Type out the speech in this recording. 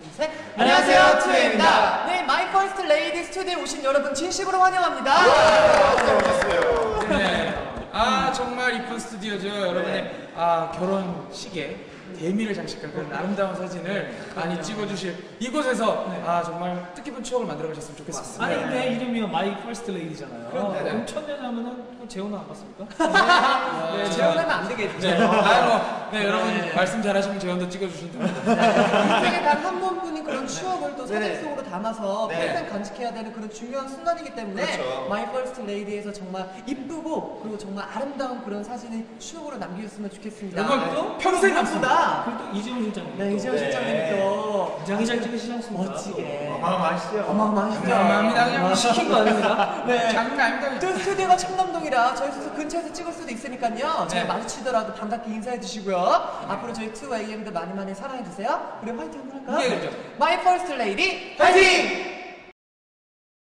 둘, 셋. 안녕하세요, 2AM입니다. 네, My First Lady 스튜디오에 오신 여러분 진심으로 환영합니다. 네. 아 정말 이쁜 스튜디오죠. 여러분의 아 결혼식에 대미를 장식한 그런 아름다운 사진을 많이 찍어주실 이곳에서 아 정말 뜻깊은 추억을 만들어 가셨으면 좋겠습니다. 아니 근데 이름이 My First Lady잖아요. 그런데, 네. 여자면은 그럼 재혼은 안 받습니까? 네, 재혼하면 안 되겠죠. 네. 아, 뭐, 네, 여러분 말씀 잘하시면 재혼도 찍어주시면 됩니다. 인생에 단 한 번뿐인 그런 추억을 또 사진 네네. 속으로 담아서 네. 평생 간직해야 되는 그런 중요한 순간이기 때문에 그렇죠. My First Lady에서 정말 이쁘고 그리고 정말 아름다운 그런 사진을 추억으로 남겨줬으면 좋겠습니다. 이건 또 평생 남습니다. 그리고 또 이재용 실장님. 네, 이재원 실장님이 또 굉장히 잘 찍으시지 않습니까? 멋지게 어마어마하시죠? 어마어마하시죠. 감사합니다. 그냥 시킨 거 아닙니까? 네. 장난 아닙니다. 또 스튜디오가 청담동이라 저희 숙소 근처에서 찍을 수도 있으니까요. 저희 네. 마주치더라도 반갑게 인사해 주시고요. 앞으로 저희 2AM도 많이 많이 사랑해 주세요. 우리 화이팅 한번 할까요? 네, 그렇죠. My First Lady 화이팅!